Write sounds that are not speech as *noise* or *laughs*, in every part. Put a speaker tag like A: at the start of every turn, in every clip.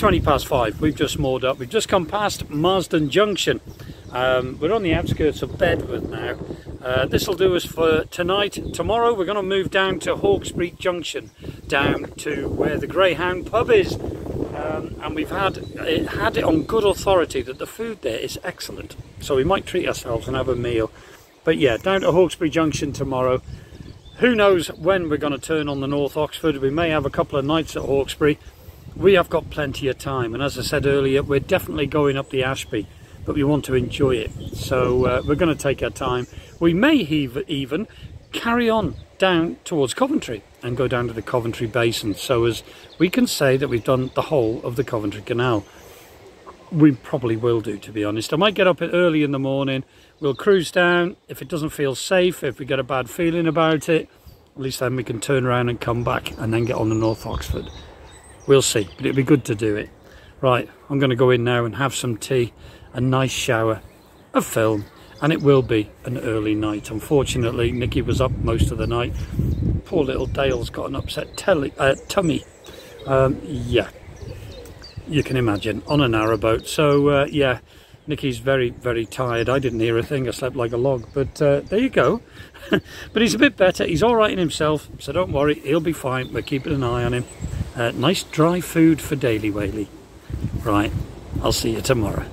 A: It's 20 past five. We've just moored up. We've just come past Marston Junction. Um, we're on the outskirts of Bedworth now. Uh, this will do us for tonight. Tomorrow we're going to move down to Hawkesbury Junction, down to where the Greyhound pub is. Um, and we've had it, had it on good authority that the food there is excellent. So we might treat ourselves and have a meal. But yeah, down to Hawkesbury Junction tomorrow. Who knows when we're going to turn on the North Oxford. We may have a couple of nights at Hawkesbury. We have got plenty of time. And as I said earlier, we're definitely going up the Ashby. But we want to enjoy it. So uh, we're going to take our time. We may even carry on down towards Coventry and go down to the Coventry Basin. So as we can say that we've done the whole of the Coventry Canal. We probably will do, to be honest. I might get up early in the morning. We'll cruise down. If it doesn't feel safe, if we get a bad feeling about it, at least then we can turn around and come back and then get on the North Oxford. We'll see, but it'd be good to do it. Right, I'm going to go in now and have some tea, a nice shower, a film, and it will be an early night. Unfortunately, Nikki was up most of the night. Poor little Dale's got an upset telly, uh, tummy. Um, yeah, you can imagine, on a narrowboat. So, uh, yeah, Nikki's very, very tired. I didn't hear a thing. I slept like a log. But uh, there you go. *laughs* but he's a bit better. He's all right in himself. So don't worry. He'll be fine. We're keeping an eye on him. Uh, nice dry food for Daily Whaley. Right. I'll see you tomorrow.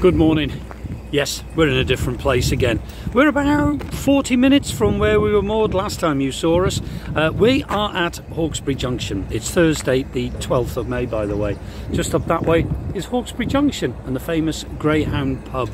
A: Good morning. Yes, we're in a different place again. We're about 40 minutes from where we were moored last time you saw us. Uh, we are at Hawkesbury Junction. It's Thursday, the 12th of May, by the way. Just up that way is Hawkesbury Junction and the famous Greyhound pub.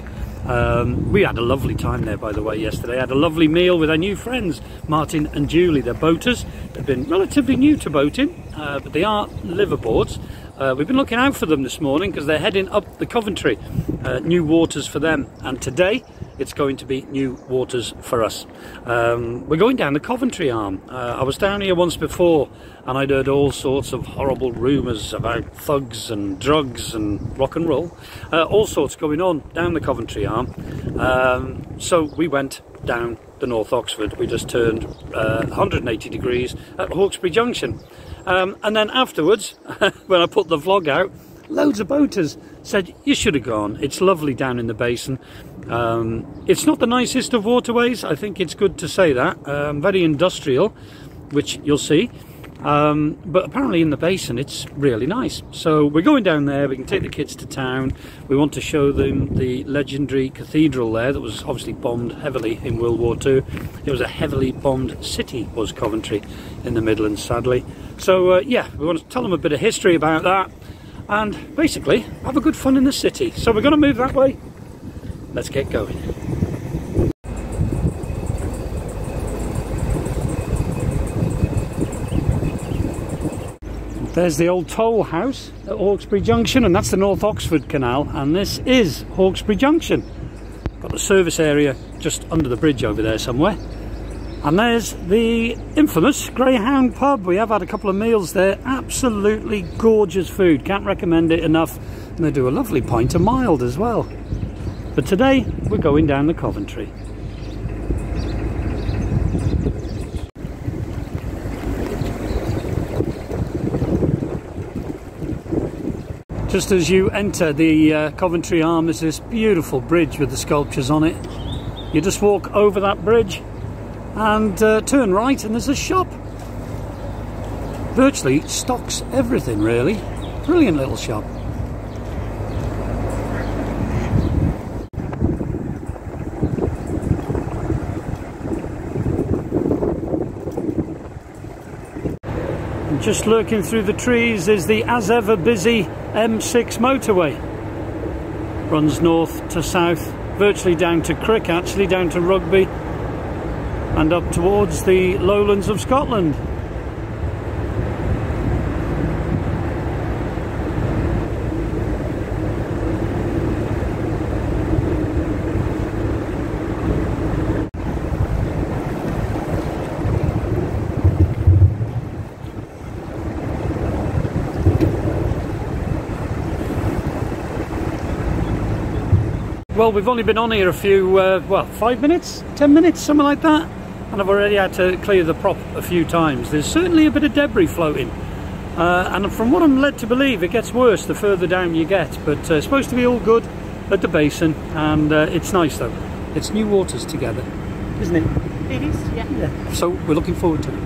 A: Um, we had a lovely time there, by the way, yesterday. Had a lovely meal with our new friends, Martin and Julie. They're boaters. They've been relatively new to boating, uh, but they are liveaboards. Uh, we've been looking out for them this morning because they're heading up the Coventry, uh, new waters for them. And today it's going to be new waters for us. Um, we're going down the Coventry arm. Uh, I was down here once before and I'd heard all sorts of horrible rumours about thugs and drugs and rock and roll. Uh, all sorts going on down the Coventry arm. Um, so we went down the North Oxford. We just turned 180 uh, degrees at Hawkesbury Junction. Um, and then afterwards, *laughs* when I put the vlog out, loads of boaters said, you should have gone. It's lovely down in the basin. Um, it's not the nicest of waterways. I think it's good to say that. Um, very industrial, which you'll see. Um, but apparently in the basin it's really nice. So we're going down there, we can take the kids to town. We want to show them the legendary cathedral there that was obviously bombed heavily in World War II. It was a heavily bombed city, was Coventry in the Midlands, sadly. So uh, yeah, we want to tell them a bit of history about that and basically have a good fun in the city. So we're going to move that way. Let's get going. There's the old toll house at Hawkesbury Junction and that's the North Oxford Canal and this is Hawkesbury Junction. Got the service area just under the bridge over there somewhere. And there's the infamous Greyhound pub. We have had a couple of meals there. Absolutely gorgeous food. Can't recommend it enough. And they do a lovely pint of mild as well. But today we're going down the Coventry. Just as you enter the uh, Coventry Arm is this beautiful bridge with the sculptures on it. You just walk over that bridge and uh, turn right and there's a shop. Virtually stocks everything really. Brilliant little shop. just lurking through the trees is the as ever busy M6 motorway. Runs north to south, virtually down to Crick actually, down to Rugby and up towards the lowlands of Scotland. Well, we've only been on here a few, uh, well, five minutes, ten minutes, something like that. And I've already had to clear the prop a few times. There's certainly a bit of debris floating. Uh, and from what I'm led to believe, it gets worse the further down you get. But uh, it's supposed to be all good at the basin, and uh, it's nice though. It's new waters together, isn't it?
B: It is, yeah.
A: Yeah. So we're looking forward to it.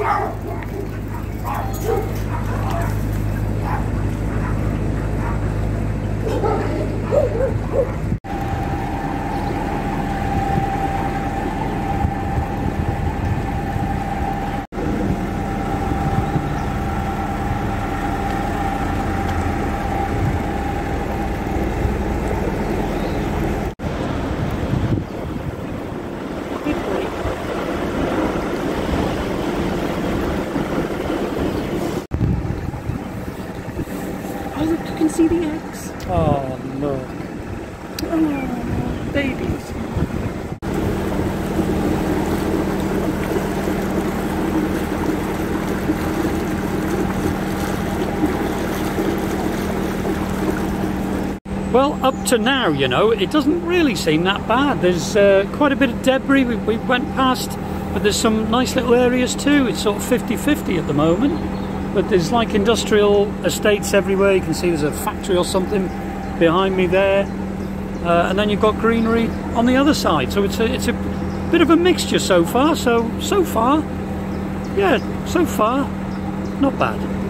A: Well, up to now, you know, it doesn't really seem that bad. There's uh, quite a bit of debris we, we went past, but there's some nice little areas too. It's sort of 50 50 at the moment. But there's like industrial estates everywhere. You can see there's a factory or something behind me there. Uh, and then you've got greenery on the other side. So it's a, it's a bit of a mixture so far. So, so far, yeah, so far, not bad.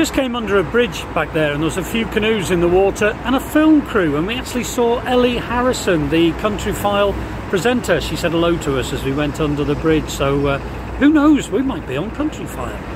A: Just came under a bridge back there and there was a few canoes in the water and a film crew and we actually saw Ellie Harrison, the Countryfile presenter. She said hello to us as we went under the bridge so uh, who knows, we might be on Countryfile.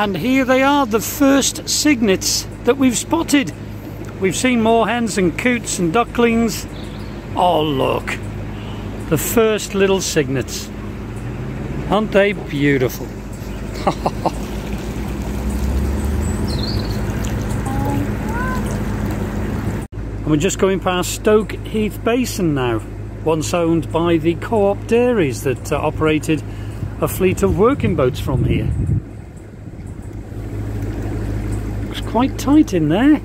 A: And here they are, the first cygnets that we've spotted. We've seen more hens and coots and ducklings. Oh, look. The first little cygnets. Aren't they beautiful? *laughs* and we're just going past Stoke Heath Basin now, once owned by the Co op Dairies that uh, operated a fleet of working boats from here. Looks quite tight in there.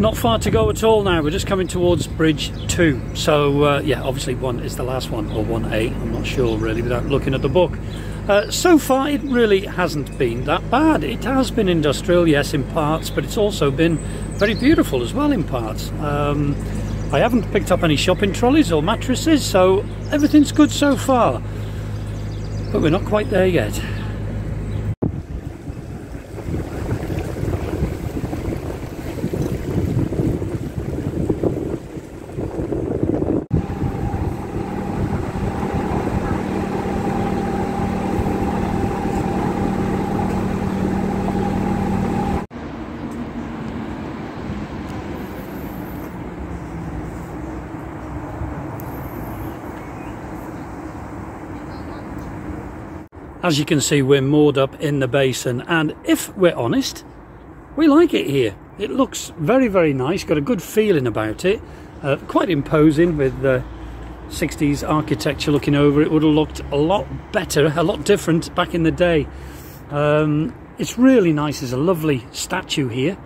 A: Not far to go at all now. We're just coming towards Bridge 2. So, uh, yeah, obviously 1 is the last one, or 1A. I'm not sure really without looking at the book. Uh, so far, it really hasn't been that bad. It has been industrial, yes, in parts, but it's also been very beautiful as well in parts. Um, I haven't picked up any shopping trolleys or mattresses, so everything's good so far. But we're not quite there yet. As you can see we're moored up in the basin and if we're honest we like it here. It looks very very nice got a good feeling about it. Uh, quite imposing with the 60s architecture looking over it would have looked a lot better a lot different back in the day. Um, it's really nice there's a lovely statue here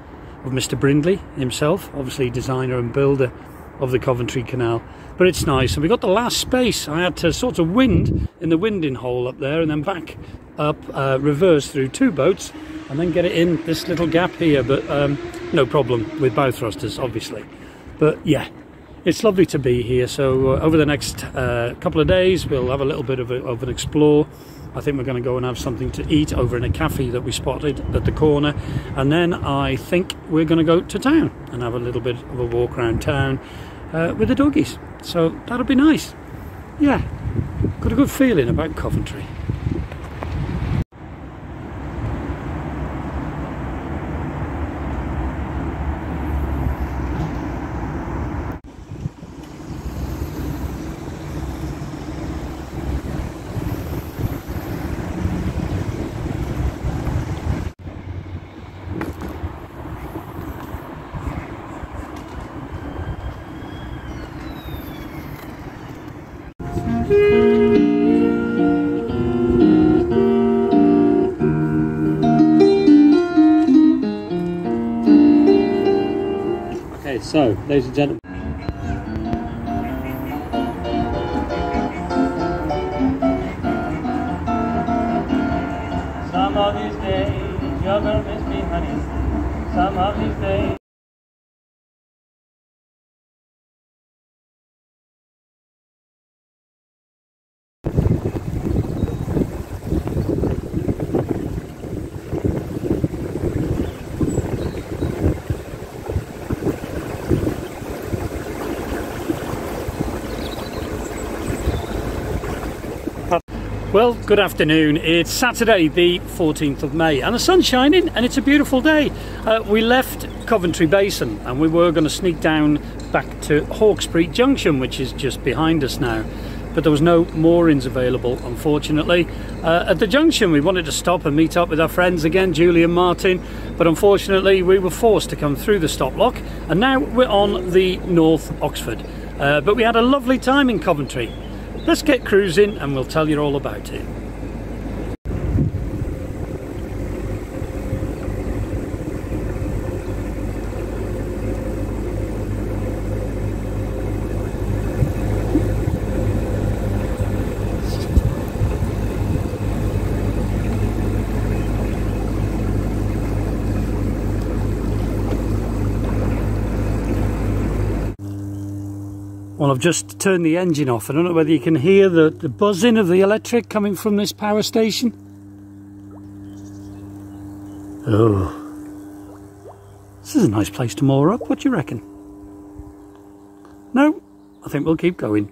A: of Mr Brindley himself obviously designer and builder of the Coventry Canal but it's nice. And we got the last space. I had to sort of wind in the winding hole up there and then back up uh, reverse through two boats and then get it in this little gap here. But um, no problem with bow thrusters obviously. But yeah it's lovely to be here. So uh, over the next uh, couple of days we'll have a little bit of, a, of an explore. I think we're going to go and have something to eat over in a cafe that we spotted at the corner. And then I think we're going to go to town and have a little bit of a walk around town uh, with the doggies. So that'll be nice. Yeah got a good feeling about Coventry so, ladies and gentlemen. Well, good afternoon. It's Saturday, the 14th of May, and the sun's shining, and it's a beautiful day. Uh, we left Coventry Basin, and we were going to sneak down back to Hawkesbury Junction, which is just behind us now. But there was no moorings available, unfortunately. Uh, at the junction, we wanted to stop and meet up with our friends again, Julie and Martin, but unfortunately, we were forced to come through the stop lock, and now we're on the North Oxford. Uh, but we had a lovely time in Coventry. Let's get cruising and we'll tell you all about it. I've just turned the engine off. I don't know whether you can hear the, the buzzing of the electric coming from this power station. Oh. This is a nice place to moor up. What do you reckon? No? I think we'll keep going.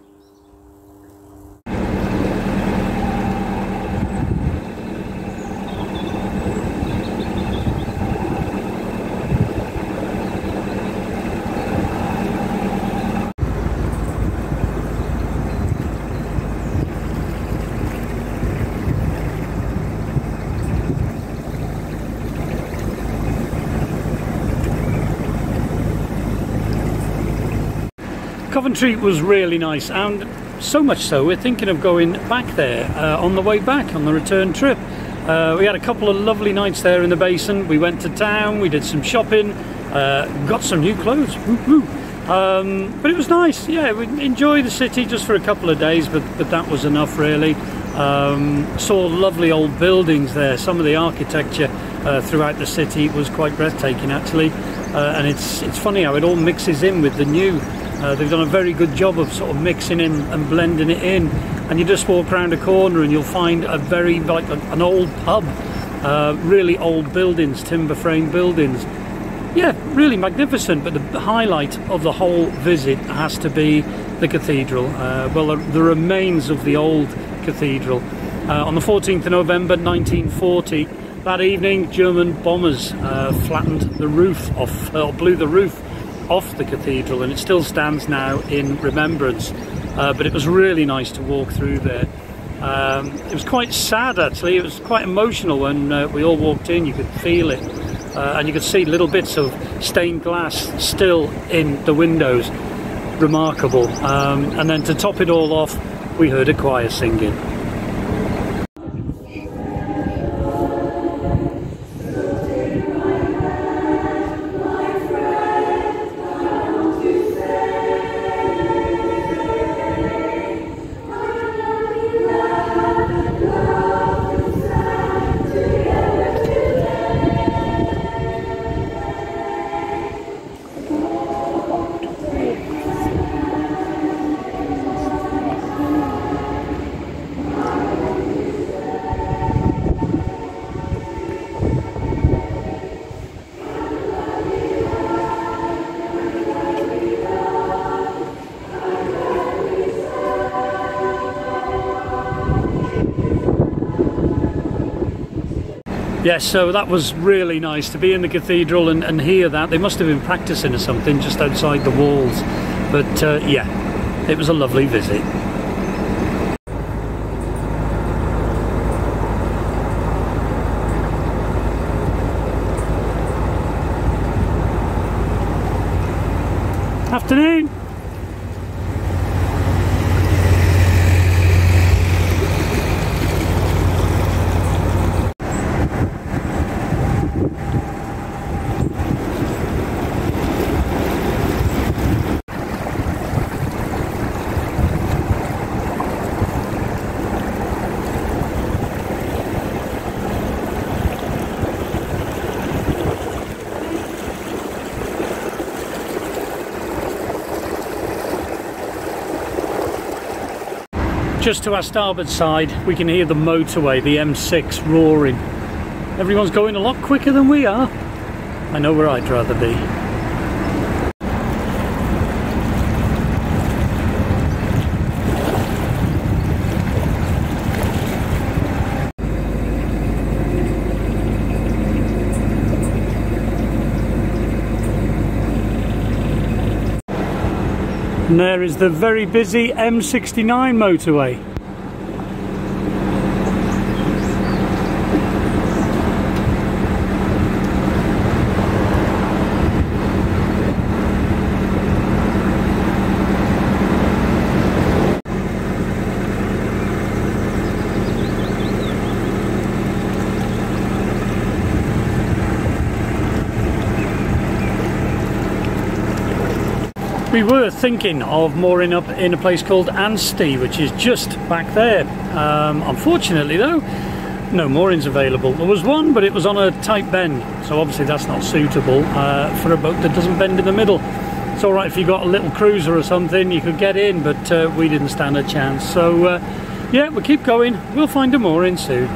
A: Coventry was really nice and so much so we're thinking of going back there uh, on the way back on the return trip. Uh, we had a couple of lovely nights there in the basin. We went to town, we did some shopping, uh, got some new clothes. Um, but it was nice, yeah. We enjoyed the city just for a couple of days, but, but that was enough really. Um, saw lovely old buildings there. Some of the architecture uh, throughout the city was quite breathtaking actually. Uh, and it's it's funny how it all mixes in with the new. Uh, they've done a very good job of sort of mixing in and blending it in. And you just walk around a corner and you'll find a very like a, an old pub, uh, really old buildings, timber frame buildings. Yeah, really magnificent. But the highlight of the whole visit has to be the cathedral. Uh, well, the, the remains of the old cathedral. Uh, on the 14th of November 1940, that evening, German bombers uh, flattened the roof off, or blew the roof off the cathedral, and it still stands now in remembrance. Uh, but it was really nice to walk through there. Um, it was quite sad actually. It was quite emotional when uh, we all walked in. You could feel it, uh, and you could see little bits of stained glass still in the windows. Remarkable. Um, and then to top it all off, we heard a choir singing. Yes, so that was really nice to be in the cathedral and, and hear that. They must have been practicing or something just outside the walls. But uh, yeah, it was a lovely visit. Afternoon. Just to our starboard side, we can hear the motorway, the M6, roaring. Everyone's going a lot quicker than we are. I know where I'd rather be. And there is the very busy M69 motorway. We were thinking of mooring up in a place called Ansty, which is just back there. Um, unfortunately, though, no moorings available. There was one, but it was on a tight bend, so obviously that's not suitable uh, for a boat that doesn't bend in the middle. It's all right if you got a little cruiser or something, you could get in, but uh, we didn't stand a chance. So, uh, yeah, we'll keep going. We'll find a mooring soon.